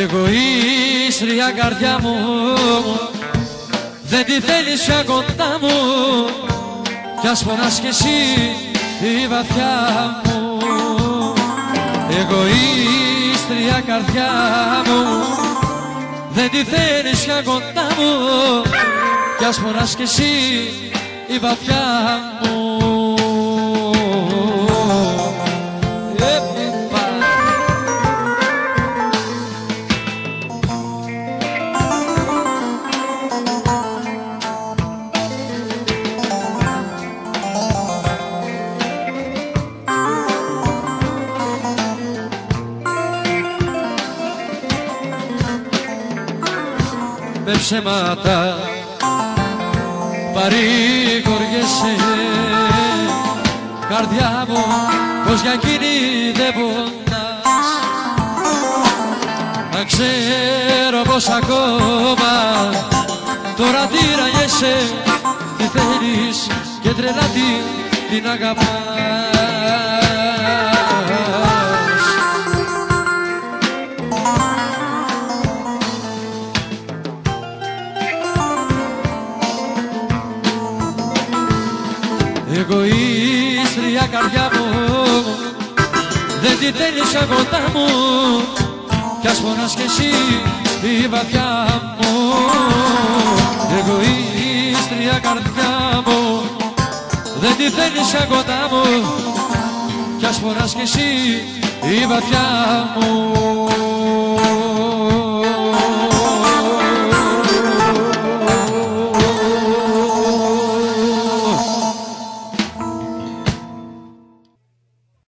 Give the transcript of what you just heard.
Εγωίστρια καρδιά μου Δεν τη θέλεις πια κοντά μου. Κι ας πονάς κι εσύ η βαθιά μου. Εγωίστρια καρδιά μου Δεν τη θέλεις πια κοντά μου. Κι ας πονάς κι εσύ η βαθιά μου με ψέματα. Παρηγοριέσαι. Καρδιά μου πως για εκείνη δεν πονάς. Να ξέρω πως ακόμα τώρα τυραγέσαι τι θέλεις και τρελά την, την αγαπάς Εγωίστρια καρδιά μου Δεν τη θέλεις κοντά μου. Κι ας πονάς κι εσύ η βαθιά μου. Εγωίστρια καρδιά μου Δεν τη θέλεις κοντά μου. Κι ας πονάς κι εσύ η βαθιά μου